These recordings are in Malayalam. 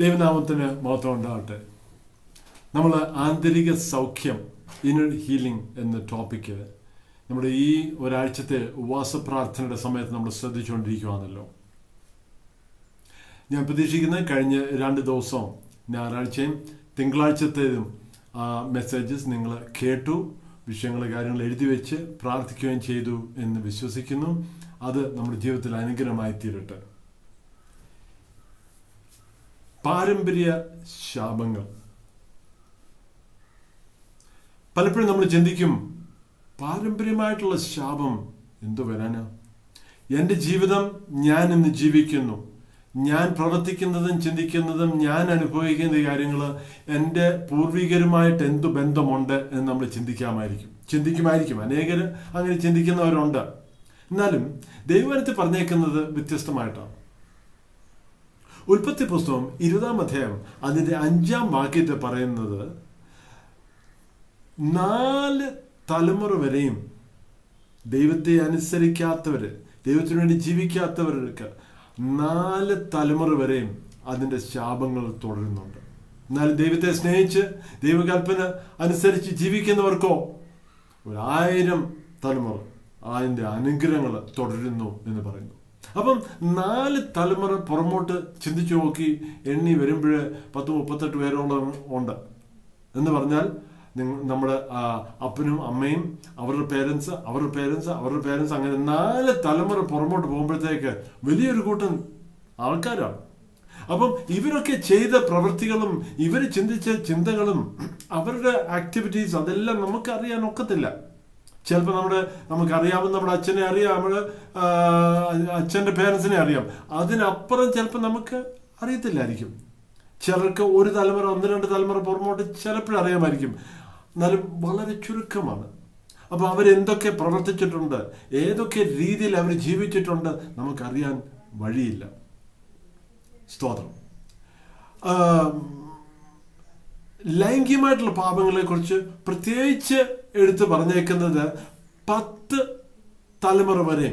ദൈവനാമത്തിന് മാത്രം ഉണ്ടാവട്ടെ നമ്മൾ ആന്തരിക സൗഖ്യം ഇന്നർ ഹീലിംഗ് എന്ന ടോപ്പിക്ക് നമ്മുടെ ഈ ഒരാഴ്ചത്തെ ഉപവാസ പ്രാർത്ഥനയുടെ സമയത്ത് നമ്മൾ ശ്രദ്ധിച്ചുകൊണ്ടിരിക്കുകയാണല്ലോ ഞാൻ പ്രതീക്ഷിക്കുന്നത് കഴിഞ്ഞ രണ്ട് ദിവസവും ഞായറാഴ്ചയും തിങ്കളാഴ്ചത്തേതും മെസ്സേജസ് നിങ്ങൾ കേട്ടു വിഷയങ്ങൾ കാര്യങ്ങൾ എഴുതി വെച്ച് പ്രാർത്ഥിക്കുകയും ചെയ്തു എന്ന് വിശ്വസിക്കുന്നു. അത് നമ്മുടെ ജീവിതത്തിൽ അനുഗ്രഹമായി തീരട്ടെ. പാരമ്പര്യ ശാപങ്ങൾ. പലപ്പോഴും നമ്മൾ ചിന്തിക്കും പാരമ്പര്യമായിട്ടുള്ള ശാപം എന്തു വരാനാ? എന്റെ ജീവിതം ഞാൻ ഇന്ന് ജീവിക്കുന്നു. ഞാൻ പ്രവർത്തിക്കുന്നതും ചിന്തിക്കുന്നതും ഞാൻ അനുഭവിക്കുന്ന കാര്യങ്ങൾ എന്റെ പൂർവികരുമായിട്ട് എന്തു ബന്ധമുണ്ട് എന്ന് നമ്മൾ ചിന്തിക്കാമായിരിക്കും. ചിന്തിക്കുമായിരിക്കും. അനേകർ അങ്ങനെ ചിന്തിക്കുന്നവരുണ്ട്. എന്നാലും ദൈവനത്തിൽ പറഞ്ഞേക്കുന്നത് വ്യത്യസ്തമായിട്ടാണ്. ഉൽപ്പത്തി പുസ്തകം ഇരുപതാം അധ്യായം അതിന്റെ അഞ്ചാം വാക്യത്തെ പറയുന്നത് നാല് തലമുറ വരെയും ദൈവത്തെ അനുസരിക്കാത്തവർ ദൈവത്തിനു വേണ്ടി ജീവിക്കാത്തവർക്ക് നാല് തലമുറ വരെയും അതിന്റെ ശാപങ്ങൾ തുടരുന്നുണ്ട്. എന്നാൽ ദൈവത്തെ സ്നേഹിച്ച് ദൈവകൽപ്പന അനുസരിച്ച് ജീവിക്കുന്നവർക്കോ ഒരായിരം തലമുറ അതിന്റെ അനുഗ്രഹങ്ങൾ തുടരുന്നു എന്ന് പറയുന്നു. അപ്പം നാല് തലമുറ പുറമോട്ട് ചിന്തിച്ചു നോക്കി എണ്ണി വരുമ്പോൾ പത്ത് മുപ്പത്തെട്ട് പേരോളം ഉണ്ട്. എന്ന് പറഞ്ഞാൽ നമ്മുടെ അപ്പനും അമ്മയും അവരുടെ പേരൻസ് അവരുടെ പേരൻസ് അവരുടെ പേരൻസ് അങ്ങനെ നാല് തലമുറ പുറമോട്ട് പോകുമ്പോഴത്തേക്ക് വലിയൊരു കൂട്ടം ആൾക്കാരാണ്. അപ്പം ഇവരൊക്കെ ചെയ്ത പ്രവൃത്തികളും ഇവർ ചിന്തിച്ച ചിന്തകളും അവരുടെ ആക്ടിവിറ്റീസ് അതെല്ലാം നമുക്ക് അറിയാൻ ഒക്കത്തില്ല. ചിലപ്പോൾ നമ്മുടെ നമുക്കറിയാവുന്ന നമ്മുടെ അച്ഛനെ അറിയാം നമ്മുടെ അച്ഛന്റെ പേരൻസിനെ അറിയാം. അതിനപ്പുറം ചിലപ്പോൾ നമുക്ക് അറിയത്തില്ലായിരിക്കും. ചിലർക്ക് ഒരു തലമുറ ഒന്ന് രണ്ട് തലമുറ പുറമോട്ട് ചിലപ്പോഴും അറിയാമായിരിക്കും. എന്നാലും വളരെ ചുരുക്കമാണ്. അപ്പോൾ അവരെന്തൊക്കെ പ്രവർത്തിച്ചിട്ടുണ്ട് ഏതൊക്കെ രീതിയിൽ അവർ ജീവിച്ചിട്ടുണ്ട് നമുക്കറിയാൻ വഴിയില്ല. സ്തോത്രം. ലൈംഗികമായിട്ടുള്ള പാപങ്ങളെക്കുറിച്ച് പ്രത്യേകിച്ച് എടുത്തു പറഞ്ഞേക്കുന്നത് പത്ത് തലമുറ വരെ.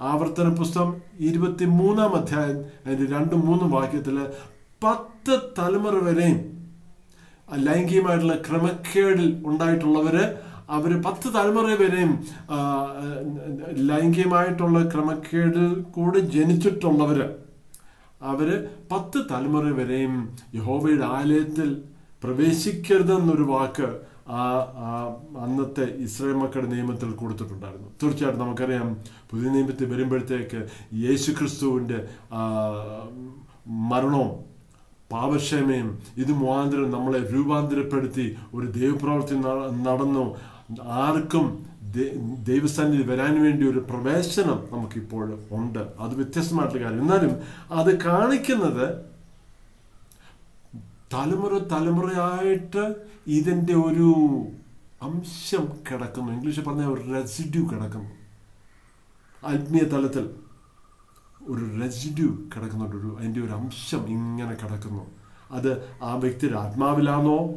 ആവർത്തന പുസ്തകം ഇരുപത്തി മൂന്നാം അധ്യായം അതിന്റെ രണ്ടും മൂന്നും വാക്യത്തിൽ പത്ത് തലമുറ വരെയും ലൈംഗികമായിട്ടുള്ള ക്രമക്കേടിൽ ഉണ്ടായിട്ടുള്ളവര് അവർ പത്ത് തലമുറ വരെയും ലൈംഗികമായിട്ടുള്ള ക്രമക്കേടിൽ കൂടെ ജനിച്ചിട്ടുള്ളവർ അവർ പത്ത് തലമുറ വരെയും യഹോവയുടെ ആലയത്തിൽ പ്രവേശിക്കരുതെന്നൊരു വാക്ക് ആ അന്നത്തെ ഇസ്രായേൽ മക്കളുടെ നിയമത്തിൽ കൊടുത്തിട്ടുണ്ടായിരുന്നു. തീർച്ചയായിട്ടും നമുക്കറിയാം പുതിയ നിയമത്തിൽ വരുമ്പോഴത്തേക്ക് യേശു ക്രിസ്തുവിന്റെ മരണവും പാപക്ഷമയും ഇത് മുഖാന്തരം നമ്മളെ രൂപാന്തരപ്പെടുത്തി ഒരു ദൈവപ്രവർത്തി നടന്നു. ആർക്കും ദൈവസ്ഥാനിൽ വരാൻ വേണ്ടി ഒരു പ്രവേശനം നമുക്കിപ്പോൾ ഉണ്ട്. അത് വ്യത്യസ്തമായിട്ടുള്ള കാര്യം. എന്നാലും അത് കാണിക്കുന്നത് തലമുറ തലമുറയായിട്ട് ഇതിന്റെ ഒരു അംശം കിടക്കുന്നു. ഇംഗ്ലീഷിൽ പറഞ്ഞ ഒരു റെസിഡ്യൂ കിടക്കുന്നു. ആത്മീയ തലത്തിൽ ഒരു റെസിഡ്യൂ കിടക്കുന്നുണ്ട്. ഒരു അതിന്റെ ഒരു അംശം ഇങ്ങനെ കിടക്കുന്നു. അത് ആ വ്യക്തിയുടെ ആത്മാവിലാണോ?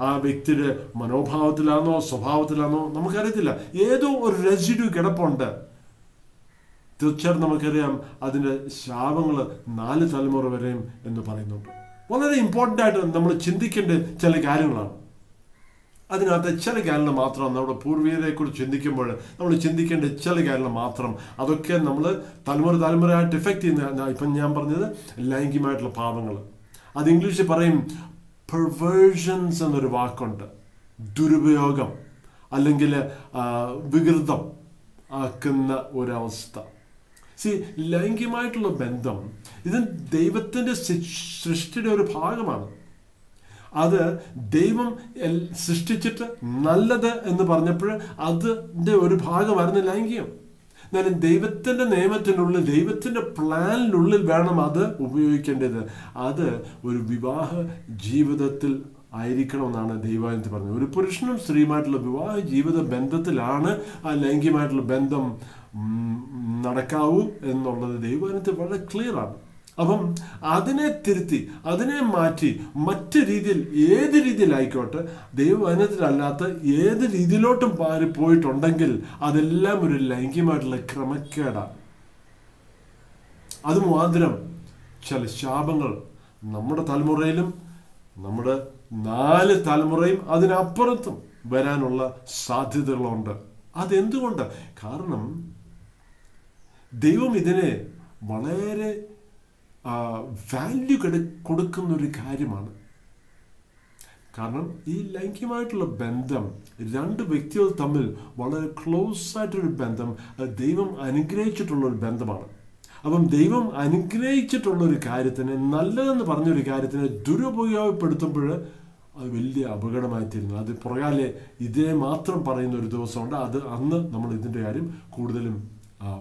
ആ വ്യക്തിയുടെ മനോഭാവത്തിലാണോ? സ്വഭാവത്തിലാണോ? നമുക്കറിയത്തില്ല. ഏതോ ഒരു റെസിഡ്യൂ കിടപ്പുണ്ട്. തീർച്ചയായിട്ടും നമുക്കറിയാം അതിന്റെ ശാപങ്ങൾ നാല് തലമുറ വരെയും എന്ന് പറയുന്നുണ്ട്. വളരെ ഇമ്പോർട്ടന്റ് ആയിട്ട് നമ്മൾ ചിന്തിക്കേണ്ട ചില കാര്യങ്ങളാണ്. അതിനകത്ത് ചില കാര്യങ്ങൾ മാത്രം നമ്മുടെ പൂർവീകരെക്കുറിച്ച് ചിന്തിക്കുമ്പോൾ നമ്മൾ ചിന്തിക്കേണ്ട ചില കാര്യങ്ങൾ മാത്രം. അതൊക്കെ നമ്മൾ തലമുറ തലമുറയായിട്ട് എഫക്റ്റ് ചെയ്യുന്ന ഇപ്പം ഞാൻ പറഞ്ഞത് ലൈംഗികമായിട്ടുള്ള പാപങ്ങൾ. അത് ഇംഗ്ലീഷിൽ പറയും പെർവേഴ്ഷൻസ് എന്നൊരു വാക്കുണ്ട്. ദുരുപയോഗം. അല്ലെങ്കിൽ വികൃതം ആക്കുന്ന ഒരവസ്ഥ. സി ലൈംഗികമായിട്ടുള്ള ബന്ധം ഇത് ദൈവത്തിന്റെ സൃഷ്ടിയുടെ ഒരു ഭാഗമാണ്. അത് ദൈവം സൃഷ്ടിച്ചിട്ട് നല്ലത് എന്ന് പറഞ്ഞപ്പോൾ അതിന്റെ ഒരു ഭാഗമായിരുന്നു ലൈംഗികം. എന്നാലും ദൈവത്തിന്റെ നിയമത്തിനുള്ളിൽ ദൈവത്തിന്റെ പ്ലാനിനുള്ളിൽ വേണം അത് ഉപയോഗിക്കേണ്ടത്. അത് ഒരു വിവാഹ ജീവിതത്തിൽ ആയിരിക്കണമെന്നാണ് ദൈവാനത്തിൽ പറഞ്ഞത്. ഒരു പുരുഷനും സ്ത്രീയുമായിട്ടുള്ള വിവാഹ ജീവിത ബന്ധത്തിലാണ് ആ ലൈംഗികമായിട്ടുള്ള ബന്ധം നടക്കാവൂ എന്നുള്ളത് ദൈവാനത്തിൽ വളരെ ക്ലിയറാണ് അപ്പം അതിനെ തിരുത്തി അതിനെ മാറ്റി മറ്റു രീതിയിൽ ഏത് രീതിയിലായിക്കോട്ടെ ദൈവവചനത്തിലല്ലാത്ത ഏത് രീതിയിലോട്ടും മാറി പോയിട്ടുണ്ടെങ്കിൽ അതെല്ലാം ഒരു ലൈംഗികമായിട്ടുള്ള ക്രമക്കേടാണ് അത് മുഖാന്തരം ചില ശാപങ്ങൾ നമ്മുടെ തലമുറയിലും നമ്മുടെ നാല് തലമുറയും അതിനപ്പുറത്തും വരാനുള്ള സാധ്യതകളുണ്ട്. അതെന്തുകൊണ്ട്? കാരണം ദൈവം ഇതിനെ വളരെ വാല്യൂ കൊടുക്കുന്ന ഒരു കാര്യമാണ്. കാരണം ഈ ലൈംഗികമായിട്ടുള്ള ബന്ധം രണ്ട് വ്യക്തികൾ തമ്മിൽ വളരെ ക്ലോസ് ആയിട്ടൊരു ബന്ധം ദൈവം അനുഗ്രഹിച്ചിട്ടുള്ള ഒരു ബന്ധമാണ്. അപ്പം ദൈവം അനുഗ്രഹിച്ചിട്ടുള്ള ഒരു കാര്യത്തിന് നല്ലതെന്ന് പറഞ്ഞൊരു കാര്യത്തിന് ദുരുപയോഗപ്പെടുത്തുമ്പോൾ അത് വലിയ അപകടമായി തീരുന്നു. അത് പുറകാലെ ഇതേ മാത്രം പറയുന്ന ഒരു ദിവസമുണ്ട്. അത് അന്ന് നമ്മൾ ഇതിന്റെ കാര്യം കൂടുതലും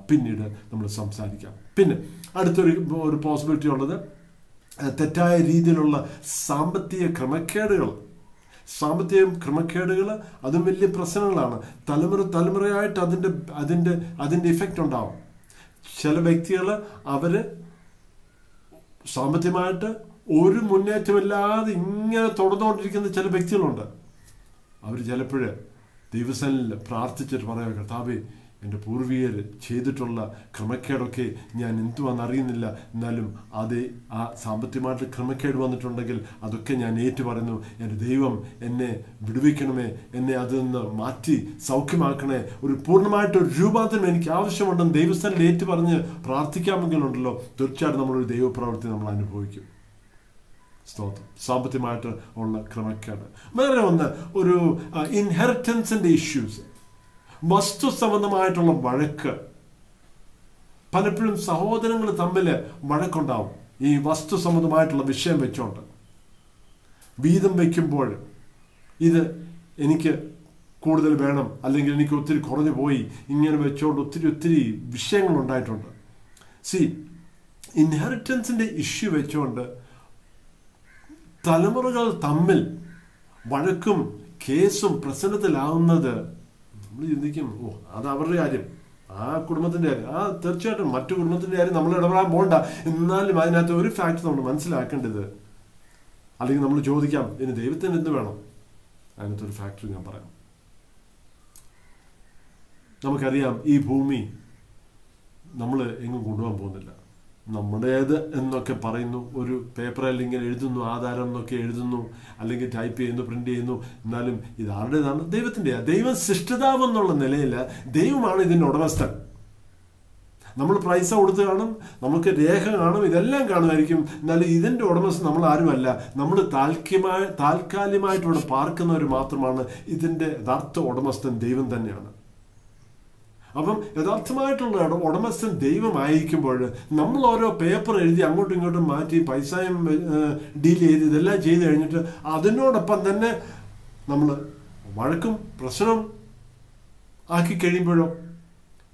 പിന്നീട് നമ്മൾ സംസാരിക്കാം. പിന്നെ അടുത്തൊരു ഒരു പോസിബിലിറ്റി ഉള്ളത് തെറ്റായ രീതിയിലുള്ള സാമ്പത്തിക ക്രമക്കേടുകൾ. സാമ്പത്തിക ക്രമക്കേടുകൾ അതും വലിയ പ്രശ്നങ്ങളാണ്. തലമുറ തലമുറയായിട്ട് അതിന്റെ അതിന്റെ അതിന്റെ ഇഫക്റ്റ് ഉണ്ടാവും. ചില വ്യക്തികൾ അവർ സാമ്പത്തികമായിട്ട് ഒരു മുന്നേറ്റമില്ലാതെ ഇങ്ങനെ തുടർന്നുകൊണ്ടിരിക്കുന്ന ചില വ്യക്തികളുണ്ട്. അവർ ചിലപ്പോഴേ ദിവസങ്ങളിൽ പ്രാർത്ഥിച്ചിട്ട് പറയാം കർത്താവേ എന്റെ പൂർവികർ ചെയ്തിട്ടുള്ള ക്രമക്കേടൊക്കെ ഞാൻ എന്തുവാണെന്ന് അറിയുന്നില്ല. എന്നാലും അത് ആ സാമ്പത്തികമായിട്ട് ക്രമക്കേട് വന്നിട്ടുണ്ടെങ്കിൽ അതൊക്കെ ഞാൻ ഏറ്റു പറയുന്നു എന്റെ ദൈവം എന്നെ വിടുവിക്കണമേ എന്നെ അതിൽ നിന്ന് മാറ്റി സൗഖ്യമാക്കണേ. ഒരു പൂർണമായിട്ട് ഒരു രൂപാന്തരം എനിക്ക് ആവശ്യമുണ്ടെന്ന് ദൈവസ്ഥാനിൽ ഏറ്റു പറഞ്ഞ് പ്രാർത്ഥിക്കാമെങ്കിലുണ്ടല്ലോ. തീർച്ചയായിട്ടും നമ്മളൊരു ദൈവപ്രവൃത്തി നമ്മൾ അനുഭവിക്കും. സ്തോത്രം. സാമ്പത്തികമായിട്ട് ഉള്ള ക്രമക്കേട്. വേറെ ഒന്ന് ഒരു ഇൻഹെറിറ്റൻസിന്റെ ഇഷ്യൂസ് വസ്തു സംബന്ധമായിട്ടുള്ള വഴക്ക്. പലപ്പോഴും സഹോദരങ്ങൾ തമ്മിൽ വഴക്കുണ്ടാവും. ഈ വസ്തു സംബന്ധമായിട്ടുള്ള വിഷയം വെച്ചോണ്ട്. വീതം വയ്ക്കുമ്പോൾ ഇത് എനിക്ക് കൂടുതൽ വേണം അല്ലെങ്കിൽ എനിക്ക് ഒത്തിരി കുറഞ്ഞു പോയി ഇങ്ങനെ വെച്ചോണ്ട് ഒത്തിരി ഒത്തിരി വിഷയങ്ങൾ ഉണ്ടായിട്ടുണ്ട്. സി ഇൻഹെറിറ്റൻസിന്റെ ഇഷ്യൂ വെച്ചുകൊണ്ട് തലമുറകൾ തമ്മിൽ വഴക്കും കേസും പ്രശ്നത്തിലാവുന്നത് നമ്മൾ ചിന്തിക്കും ഓ അത് അവരുടെ കാര്യം. ആ കുടുംബത്തിന്റെ കാര്യം. ആ തീർച്ചയായിട്ടും മറ്റു കുടുംബത്തിന്റെ കാര്യം നമ്മൾ ഇടപെടാൻ പോകണ്ട എന്നാലും അതിനകത്ത് ഒരു ഫാക്ട് നമ്മൾ മനസ്സിലാക്കേണ്ടത് അല്ലെങ്കിൽ നമ്മൾ ചോദിക്കാം ഇനി ദൈവത്തിന് എന്ത് വേണം? അതിനകത്ത് ഒരു ഫാക്ടർ ഞാൻ പറയാം. നമുക്കറിയാം ഈ ഭൂമി നമ്മൾ എങ്ങും കൊണ്ടുപോകാൻ പോകുന്നില്ല. നമ്മുടേത് എന്നൊക്കെ പറയുന്നു. ഒരു പേപ്പറിൽ ഇങ്ങനെ എഴുതുന്നു ആധാരം എന്നൊക്കെ എഴുതുന്നു അല്ലെങ്കിൽ ടൈപ്പ് ചെയ്യുന്നു പ്രിന്റ് ചെയ്യുന്നു. എന്നാലും ഇത് ആരുടേതാണ്? ദൈവത്തിന്റെ ദൈവം സൃഷ്ടിതാവ് എന്നുള്ള നിലയിൽ ദൈവമാണ് ഇതിന്റെ ഉടമസ്ഥൻ. നമ്മൾ പൈസ കൊടുത്ത് കാണും നമുക്ക് രേഖ കാണും ഇതെല്ലാം കാണുമായിരിക്കും. എന്നാലും ഇതിന്റെ ഉടമസ്ഥ നമ്മൾ ആരുമല്ല. നമ്മൾ താൽക്യമായ താൽക്കാലികമായിട്ടിവിടെ പാർക്കുന്നവർ മാത്രമാണ് ഇതിന്റെ യഥാർത്ഥ ഉടമസ്ഥൻ ദൈവം തന്നെയാണ്. അപ്പം യഥാർത്ഥമായിട്ടുള്ള ഉടമസ്ഥൻ ദൈവമായിരിക്കുമ്പോൾ നമ്മൾ ഓരോ പേപ്പർ എഴുതി അങ്ങോട്ടും ഇങ്ങോട്ടും മാറ്റി പൈസയും ഡീൽ ചെയ്ത് ഇതെല്ലാം ചെയ്ത് കഴിഞ്ഞിട്ട് അതിനോടൊപ്പം തന്നെ നമ്മൾ വഴക്കും പ്രശ്നം ആക്കി കഴിയുമ്പോഴോ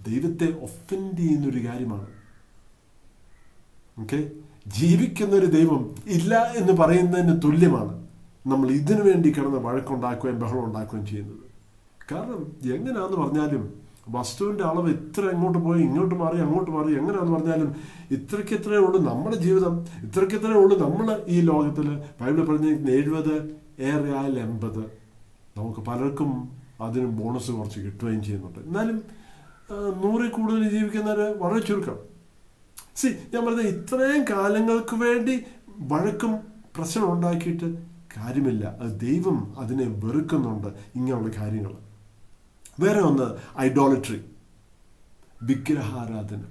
ദൈവത്തെ ഒഫൻഡ് ചെയ്യുന്നൊരു കാര്യമാണ്. ഓക്കെ ജീവിക്കുന്നൊരു ദൈവം ഇല്ല എന്ന് പറയുന്നതിന് തുല്യമാണ് നമ്മൾ ഇതിനു വേണ്ടി കിടന്ന് വഴക്കുണ്ടാക്കുകയും ബഹളം ഉണ്ടാക്കുകയും ചെയ്യുന്നത്. കാരണം എങ്ങനെയാണെന്ന് പറഞ്ഞാലും വസ്തുവിന്റെ അളവ് ഇത്ര എങ്ങോട്ട് പോയി? ഇങ്ങോട്ട് മാറി അങ്ങോട്ട് മാറി എങ്ങനെയാന്ന് പറഞ്ഞാലും ഇത്രയ്ക്ക് ഇത്രയേ ഉള്ളൂ നമ്മുടെ ജീവിതം ഇത്രയ്ക്ക് ഇത്രയേ ഉള്ളൂ നമ്മൾ ഈ ലോകത്തിൽ ബൈബിൾ പറഞ്ഞിരിക്കുന്ന എഴുപത് ഏറെയാൽ എൺപത്. നമുക്ക് പലർക്കും അതിന് ബോണസ് കുറച്ച് കിട്ടുകയും ചെയ്യുന്നുണ്ട്. എന്നാലും നൂറിൽ കൂടുതൽ ജീവിക്കുന്നവർ വളരെ ചുരുക്കം. സി ഞാൻ പറഞ്ഞത് ഇത്രയും കാലങ്ങൾക്ക് വേണ്ടി വഴക്കും പ്രശ്നം ഉണ്ടാക്കിയിട്ട് കാര്യമില്ല. അത് ദൈവം അതിനെ വെറുക്കുന്നുണ്ട് ഇങ്ങനെയുള്ള കാര്യങ്ങൾ വേറെ ഒന്ന് ഐഡോളട്രി വിഗ്രഹാരാധന.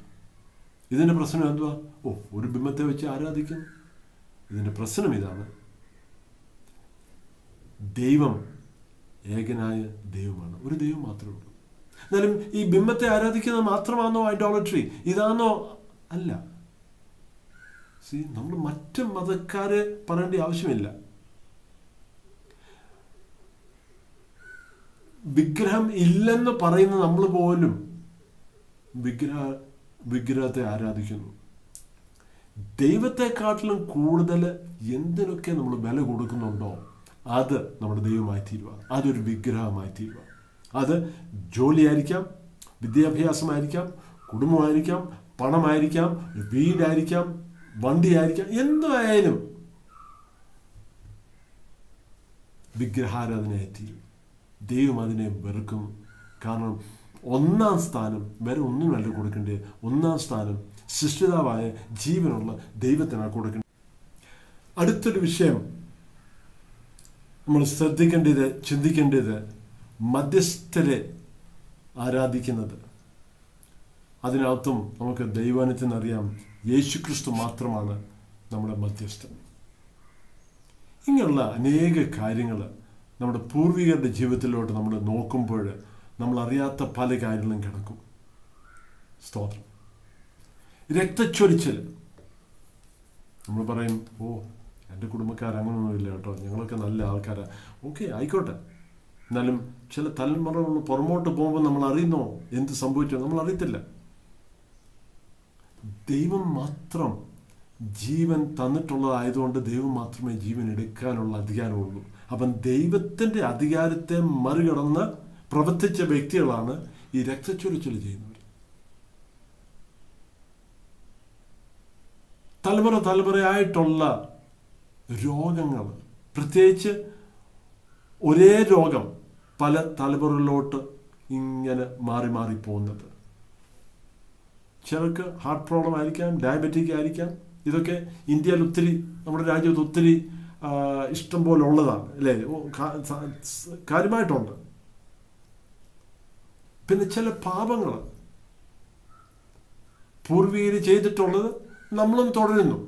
ഇതിന്റെ പ്രശ്നം എന്തുവാ? ഓ ഒരു ബിംബത്തെ വെച്ച് ആരാധിക്കുന്നു. ഇതിന്റെ പ്രശ്നം ഇതാണ്. ദൈവം ഏകനായ ദൈവമാണ്. ഒരു ദൈവം മാത്രമേ ഉള്ളൂ. എന്നാലും ഈ ബിംബത്തെ ആരാധിക്കുന്നത് മാത്രമാണോ ഐഡോളട്രി ഇതാണോ? അല്ല. സി നമ്മൾ മറ്റ് മതക്കാരെ പറയേണ്ട ആവശ്യമില്ല. വിഗ്രഹം ഇല്ലെന്ന് പറയുന്ന നമ്മൾ പോലും വിഗ്രഹ വിഗ്രഹത്തെ ആരാധിക്കുന്നു. ദൈവത്തെക്കാട്ടിലും കൂടുതൽ എന്തിനൊക്കെ നമ്മൾ വില കൊടുക്കുന്നുണ്ടോ അത് നമ്മുടെ ദൈവമായി തീരുക അതൊരു വിഗ്രഹമായി തീരുക അത് ജോലിയായിരിക്കാം വിദ്യാഭ്യാസമായിരിക്കാം കുടുംബമായിരിക്കാം പണമായിരിക്കാം വീടായിരിക്കാം വണ്ടിയായിരിക്കാം എന്തായാലും വിഗ്രഹാരാധനയായി തീരും. ദൈവം അതിനെ വെറുക്കും. കാരണം ഒന്നാം സ്ഥാനം വേറെ ഒന്നിനല്ല കൊടുക്കേണ്ടത്. ഒന്നാം സ്ഥാനം സൃഷ്ടിതാവായ ജീവനുള്ള ദൈവത്തിനാണ് കൊടുക്കേണ്ടത്. അടുത്തൊരു വിഷയം. നമ്മൾ ശ്രദ്ധിക്കേണ്ടത് ചിന്തിക്കേണ്ടത് മധ്യസ്ഥരെ ആരാധിക്കുന്നത്. അതിനകത്തും നമുക്ക് ദൈവാനത്തിനറിയാം യേശുക്രിസ്തു മാത്രമാണ് നമ്മുടെ മധ്യസ്ഥൻ. ഇങ്ങനെയുള്ള അനേക കാര്യങ്ങൾ നമ്മുടെ പൂർവികരുടെ ജീവിതത്തിലോട്ട് നമ്മൾ നോക്കുമ്പോൾ നമ്മൾ അറിയാത്ത പല കാര്യങ്ങളും കിടക്കും. സ്തോത്രം. രക്തച്ചൊരിച്ചൽ നമ്മൾ പറയും ഓ എന്റെ കുടുംബക്കാർ അങ്ങനെയൊന്നുമില്ല കേട്ടോ. ഞങ്ങളൊക്കെ നല്ല ആൾക്കാരാണ് ഓക്കെ ആയിക്കോട്ടെ. എന്നാലും ചില തലമുറകൾ പുറമോട്ട് പോകുമ്പോൾ നമ്മൾ അറിയുന്നോ എന്ത് സംഭവിച്ചോ നമ്മൾ അറിയത്തില്ല. ദൈവം മാത്രം ജീവൻ തന്നിട്ടുള്ളതായതുകൊണ്ട് ദൈവം മാത്രമേ ജീവൻ എടുക്കാനുള്ള അധികാരമുള്ളൂ. അപ്പം ദൈവത്തിന്റെ അധികാരത്തെ മറികടന്ന് പ്രവർത്തിച്ച വ്യക്തികളാണ് ഈ രക്തച്ചൊരിച്ചിൽ ചെയ്യുന്നവർ. തലമുറ തലമുറയായിട്ടുള്ള രോഗങ്ങൾ പ്രത്യേകിച്ച് ഒരേ രോഗം പല തലമുറകളിലോട്ട് ഇങ്ങനെ മാറി മാറി പോകുന്നത്. ചിലർക്ക് ഹാർട്ട് പ്രോബ്ലം ആയിരിക്കാം ഡയബറ്റിക് ആയിരിക്കാം. ഇതൊക്കെ ഇന്ത്യയിൽ ഒത്തിരി നമ്മുടെ രാജ്യത്ത് ഒത്തിരി ഇഷ്ടം പോലെ ഉള്ളതാണ് അല്ലേ കാര്യമായിട്ടുണ്ട്. പിന്നെ ചില പാപങ്ങൾ പൂർവീകർ ചെയ്തിട്ടുള്ളത് നമ്മളും തുടരുന്നു.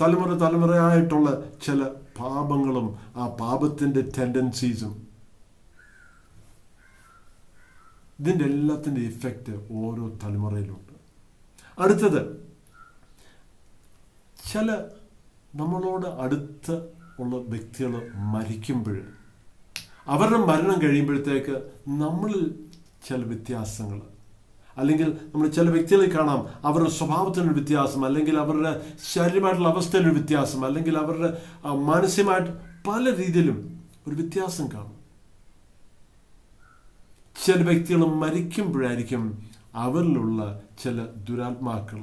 തലമുറ തലമുറയായിട്ടുള്ള ചില പാപങ്ങളും ആ പാപത്തിന്റെ ടെൻഡൻസീസും ഇതിന്റെ എല്ലാത്തിന്റെ ഇഫക്റ്റ് ഓരോ തലമുറയിലുണ്ട്. അടുത്തത് ചില നമ്മളോട് അടുത്ത് ഉള്ള വ്യക്തികൾ മരിക്കുമ്പോൾ അവരുടെ മരണം കഴിയുമ്പോഴത്തേക്ക് നമ്മളിൽ ചില വ്യത്യാസങ്ങൾ അല്ലെങ്കിൽ നമ്മൾ ചില വ്യക്തികളെ കാണാം അവരുടെ സ്വഭാവത്തിനൊരു വ്യത്യാസം അല്ലെങ്കിൽ അവരുടെ ശാരീരികമായിട്ടുള്ള അവസ്ഥയിലൊരു വ്യത്യാസം അല്ലെങ്കിൽ അവരുടെ മാനസികമായിട്ട് പല രീതിയിലും ഒരു വ്യത്യാസം കാണും. ചില വ്യക്തികൾ മരിക്കുമ്പോഴായിരിക്കും അവരിലുള്ള ചില ദുരാത്മാക്കൾ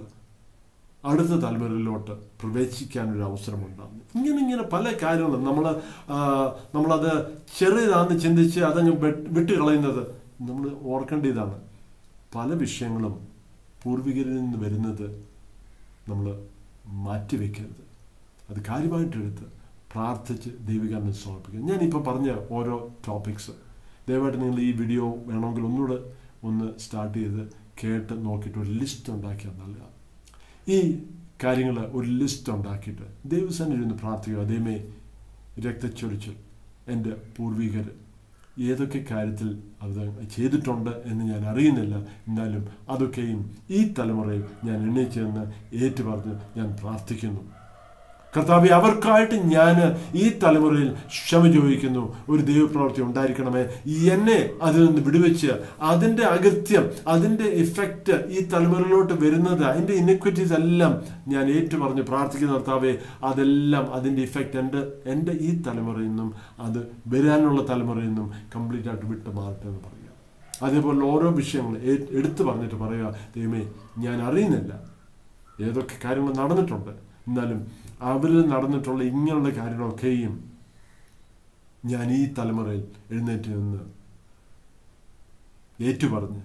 അടുത്ത തലമുറയിലോട്ട് പ്രവേശിക്കാനൊരു അവസരമുണ്ടാകുന്നു ഇങ്ങനെ ഇങ്ങനെ പല കാര്യങ്ങളും നമ്മൾ നമ്മളത് ചെറിയതാണെന്ന് ചിന്തിച്ച് അതങ്ങ് വിട്ട് കളയുന്നത് നമ്മൾ ഓർക്കേണ്ടതാണ്. പല വിഷയങ്ങളും പൂർവികരിൽ നിന്ന് വരുന്നത് നമ്മൾ മാറ്റിവെക്കരുത്. അത് കാര്യമായിട്ടെടുത്ത് പ്രാർത്ഥിച്ച് ദൈവികാരനെ സമർപ്പിക്കുക. ഞാനിപ്പോൾ പറഞ്ഞ ഓരോ ടോപ്പിക്സ്. ദയവായിട്ട് നിങ്ങൾ ഈ വീഡിയോ വേണമെങ്കിൽ ഒന്നുകൂടെ ഒന്ന് സ്റ്റാർട്ട് ചെയ്ത് കേട്ട് നോക്കിയിട്ട് ഒരു ലിസ്റ്റ് ഉണ്ടാക്കിയാൽ നല്ലതാണ്. ഈ കാര്യങ്ങൾ ഒരു ലിസ്റ്റ് ഉണ്ടാക്കിയിട്ട് ദൈവസന്നിധി ഒന്ന് പ്രാർത്ഥിക്കുക. ദൈവമേ രക്തച്ചൊരിച്ചൽ എന്റെ പൂർവികർ ഏതൊക്കെ കാര്യത്തിൽ അത് ചെയ്തിട്ടുണ്ട് എന്ന് ഞാൻ അറിയുന്നില്ല. എന്നാലും അതൊക്കെയും ഈ തലമുറയിൽ ഞാൻ എണ്ണീച്ചെന്ന് ഏറ്റുപറഞ്ഞ് ഞാൻ പ്രാർത്ഥിക്കുന്നു. കർത്താവെ അവർക്കായിട്ട് ഞാൻ ഈ തലമുറയിൽ ക്ഷമ ചോദിക്കുന്നു. ഒരു ദൈവപ്രവൃത്തി ഉണ്ടായിരിക്കണമേ. എന്നെ അതിൽ നിന്ന് വിടുവെച്ച് അതിന്റെ അകൃത്യം അതിന്റെ ഇഫക്റ്റ് ഈ തലമുറയിലോട്ട് വരുന്നത് അതിന്റെ ഇനിക്വിറ്റീസ് എല്ലാം ഞാൻ ഏറ്റുപറഞ്ഞ് പ്രാർത്ഥിക്കുന്ന കർത്താവെ. അതെല്ലാം അതിന്റെ ഇഫക്റ്റ് എന്റെ എന്റെ ഈ തലമുറയിൽ നിന്നും അത് വരാനുള്ള തലമുറയിൽ നിന്നും കംപ്ലീറ്റ് ആയിട്ട് വിട്ടു മാറട്ടെ എന്ന് പറയുക. അതേപോലെ ഓരോ വിഷയങ്ങൾ എടുത്തു പറഞ്ഞിട്ട് പറയുക ദൈവമേ ഞാൻ അറിയുന്നില്ല. ഏതൊക്കെ കാര്യങ്ങൾ നടന്നിട്ടുണ്ട്. എന്നാലും അവരിൽ നടന്നിട്ടുള്ള ഇങ്ങനെയുള്ള കാര്യങ്ങളൊക്കെയും ഞാൻ ഈ തലമുറയിൽ എഴുന്നേറ്റ് നിന്ന് ഏറ്റുപറഞ്ഞ്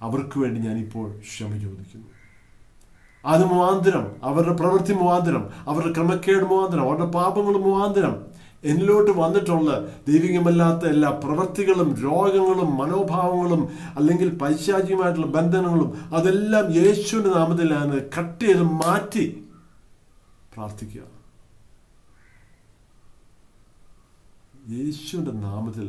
അവർക്ക് വേണ്ടി ഞാനിപ്പോൾ ക്ഷമ ചോദിക്കുന്നു അത് മുഖാന്തരം അവരുടെ പ്രവൃത്തി മുഖാന്തരം അവരുടെ ക്രമക്കേട് മുഖാന്തരം അവരുടെ പാപങ്ങൾ മുഖാന്തരം എന്നിലോട്ട് വന്നിട്ടുള്ള ദൈവികമല്ലാത്ത എല്ലാ പ്രവൃത്തികളും രോഗങ്ങളും മനോഭാവങ്ങളും അല്ലെങ്കിൽ പൈശാചികമായിട്ടുള്ള ബന്ധനങ്ങളും അതെല്ലാം യേശുവിന്റെ നാമത്തിലാണ് കട്ട് ചെയ്ത് മാറ്റി പ്രാർത്ഥിക്കുക. യേശുവിന്റെ നാമത്തിൽ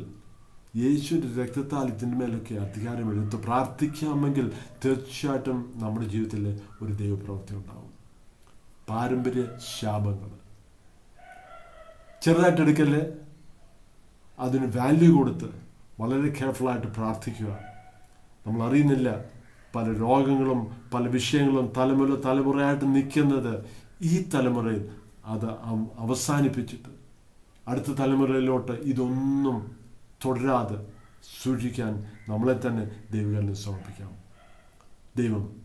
യേശുവിന്റെ രക്തത്താൽ ഇതിന്റെ മേലൊക്കെ അധികാരം എടുത്ത് പ്രാർത്ഥിക്കാമെങ്കിൽ തീർച്ചയായിട്ടും നമ്മുടെ ജീവിതത്തിൽ ഒരു ദൈവപ്രവൃത്തി ഉണ്ടാവും. പാരമ്പര്യ ശാപങ്ങൾ. ചെറുതായിട്ട് എടുക്കല്ലേ അതിന് വാല്യൂ കൊടുത്ത് വളരെ കെയർഫുള്ളായിട്ട് പ്രാർത്ഥിക്കുക. നമ്മൾ അറിയുന്നില്ല പല രോഗങ്ങളും പല വിഷയങ്ങളും തലമുറ തലമുറയായിട്ട് നിൽക്കുന്നത് ഈ തലമുറയിൽ അത് അവ- അവസാനിപ്പിച്ചിട്ട് അടുത്ത തലമുറയിലോട്ട് ഇതൊന്നും തുടരാതെ സൂക്ഷിക്കാൻ നമ്മളെ തന്നെ ദൈവികളിൽ സമർപ്പിക്കാം. ദൈവം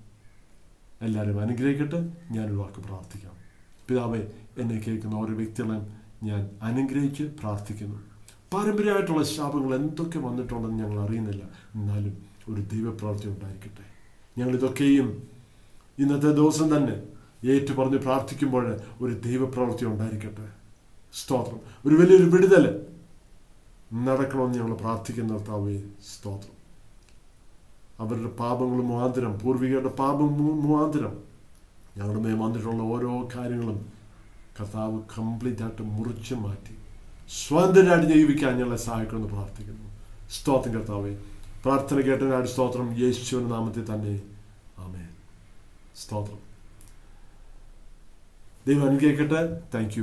എല്ലാവരും അനുഗ്രഹിക്കട്ടെ. ഞാനൊരു വാക്ക് പ്രാർത്ഥിക്കാം. പിതാവെ എന്നെ കേൾക്കുന്ന ഓരോ വ്യക്തികളെയും ഞാൻ അനുഗ്രഹിച്ച് പ്രാർത്ഥിക്കുന്നു. പാരമ്പര്യമായിട്ടുള്ള ശാപങ്ങൾ എന്തൊക്കെ വന്നിട്ടുണ്ടെന്ന് ഞങ്ങൾ അറിയുന്നില്ല. എന്നാലും ഒരു ദൈവപ്രവർത്തി ഉണ്ടായിരിക്കട്ടെ. ഞങ്ങളിതൊക്കെയും ഇന്നത്തെ ദിവസം തന്നെ ഏറ്റു പറഞ്ഞ് പ്രാർത്ഥിക്കുമ്പോൾ ഒരു ദൈവപ്രവൃത്തി ഉണ്ടായിരിക്കട്ടെ. സ്തോത്രം. ഒരു വലിയൊരു വിടുതൽ നടക്കണമെന്ന് ഞങ്ങൾ പ്രാർത്ഥിക്കുന്ന കർത്താവേ സ്തോത്രം. അവരുടെ പാപങ്ങൾ മുഖാന്തരം പൂർവികരുടെ പാപം മുഖാന്തരം ഞങ്ങളുടെ മേൽ വന്നിട്ടുള്ള ഓരോ കാര്യങ്ങളും കർത്താവ് കംപ്ലീറ്റ് ആയിട്ട് മുറിച്ച് മാറ്റി സ്വതന്ത്രരായിട്ട് ജീവിക്കാൻ ഞങ്ങളെ സഹായിക്കണമെന്ന് പ്രാർത്ഥിക്കുന്നു. സ്തോത്രം കർത്താവേ. പ്രാർത്ഥന കേട്ടതിനായിട്ട് സ്തോത്രം. യേശുവിന്റെ നാമത്തിൽ തന്നെ. ആമേ സ്തോത്രം. ദൈവം അനുഗ്രഹിക്കട്ടെ. താങ്ക്